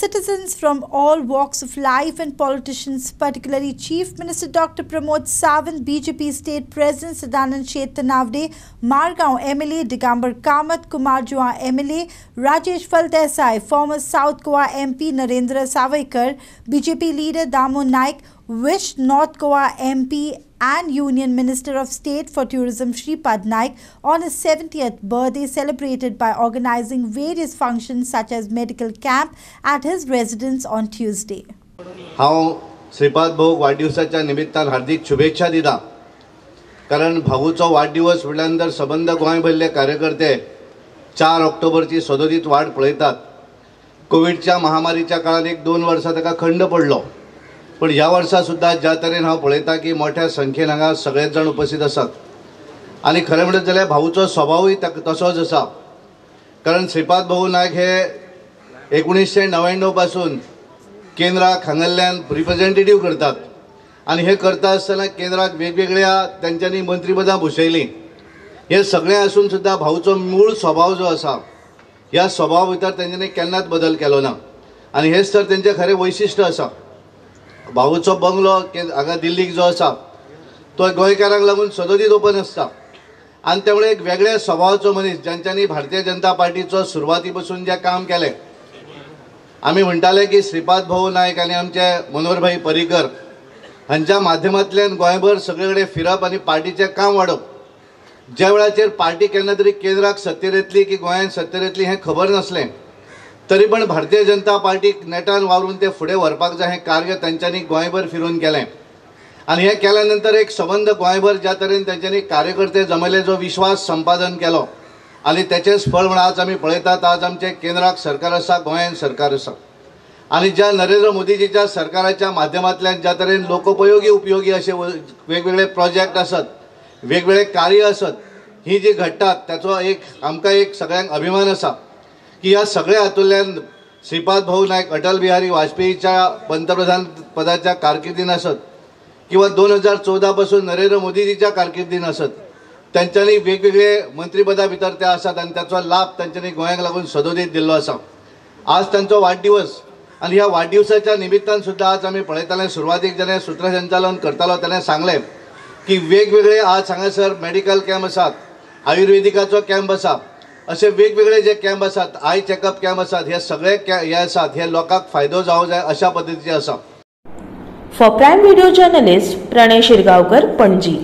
citizens from all walks of life and politicians, particularly Chief Minister Dr. Pramod Sawant, BJP State President Sadanand Chetanavde, Margaon MLA Digambar Kumar Jua MLA, Rajesh Faldesai, former South Goa MP Narendra Savaikar, BJP leader Damo Naik, wished North Goa MP and Union Minister of State for Tourism Shripad Naik on his 70th birthday celebrated by organizing various functions such as medical camp at his residence on Tuesday. हांव श्रीपाद भाऊ वाडदिवसाच्या निमित्तान हार्दिक शुभेच्छा दिता कारण भाऊचो वाडदिवस म्हटल्यानंतर सबंद गोंय भरले कार्यकर्ते चार ऑक्टोबरची सदोदीत वाट पळयतात कोविडच्या महामारीच्या काळात एक दोन वर्सां ताका खंड पडलो पण ह्या वर्सा सुद्धा ज्या तरेन हांव पळयता की मोठ्या संख्येन हांगा सगळेच जाण उपस्थित आसात आनी खरें म्हणत जाल्यार भाऊचो स्वभावूय तसोच आसा कारण श्रीपाद भाऊ नायक हे एकुणीसशे णव्याण्णवपासून केंद्राक हांगल्ल्यान रिप्रेझेंटेटिव्ह करतात. आणि हे करता आसतना केंद्राक वेगवेगळ्या त्यांच्यांनी मंत्रीपदां भुशयलीं हे सगळें आसून सुद्धा भाऊचो मूळ स्वभाव जो आसा ह्या स्वभाव भितर तेंच्यांनी केन्नाच बदल केलो ना. आनी हेच तर तेंचें खरें वैशिश्ट आसा भाऊचो बंगलो हांगा दिल्लीक जो आसा तो गोंयकारांक लागून सदोदीत ओपन आसता. आनी त्यामुळे एक वेगळ्या स्वभावाचो मनीस जांच्यांनी भारतीय जनता पार्टीचो सुरवाती पासून जें काम केलें. आमी म्हणटाले की श्रीपाद भाऊ नायक आनी आमचे मनोहरभाई पर्रीकर हांच्या माध्यमांतल्यान गोंयभर सगळे कडेन फिरप आनी पार्टीचें काम वाडप ज्या वेळाचेर पार्टी केन्ना तरी केंद्राक सत्तेर येतली की गोंयांत सत्तेर येतली हें खबर नासलें. तरी पण भारतीय जनता पार्टीक नेटान वावरून ते फुडें व्हरपाक जाय हें कार्य तांच्यांनी गोंयभर फिरून केलें आनी हें केल्या नंतर एक संबंद गोंयभर ज्या तरेन तेंच्यांनी कार्यकर्ते जमयले जो विश्वास संपादन केलो. आनी तेचेंच फळ म्हण आज आमी पळयतात आज आमचें केंद्राक सरकार आसा गोंयांत सरकार आसा आनी ज्या नरेंद्र मोदीजीच्या सरकाराच्या माध्यमांतल्यान ज्या तरेन लोकोपयोगी उपयोगी असे वेगवेगळे प्रोजेक्ट आसत वेगवेगळे कार्य आसत ही जी घडटात ताचो एक आमकां एक सगळ्यांक अभिमान आसा की या सगळ्या हातूंतल्यान श्रीपाद भाऊ नायक अटल बिहारी वाजपेयीच्या पंतप्रधान पदाच्या कारकिर्दीन असत किंवा दोन हजार चौदापासून नरेंद्र मोदीजीच्या कारकिर्दीन असत त्यांच्यानी वेगवेगळे मंत्रीपदा भितर ते आसात आणि त्याचा लाभ त्यांच्यानी गोंयांक लागून सदोदीत दिल्लो आसा आज तांचो वाडदिवस आणि ह्या वाडदिवसाच्या निमित्तान सुद्धा आज आम्ही पळयताले सुरवातेक जेन्ना सूत्रसंचालन करतालो त्याने सांगलें की वेगवेगळे आज हांगासर मेडिकल कॅम्प आसात आयुर्वेदिकाचो कॅम्प आसा असे वेगवेगळे जे कॅम्प असतात आय चेकअप कॅम्प असतात हे सगळे हे असतात हे लोकांक फायदो जावं जाय अशा पद्दतीचे आसा for prime video journalist Pranay Shirgaonkar Panaji.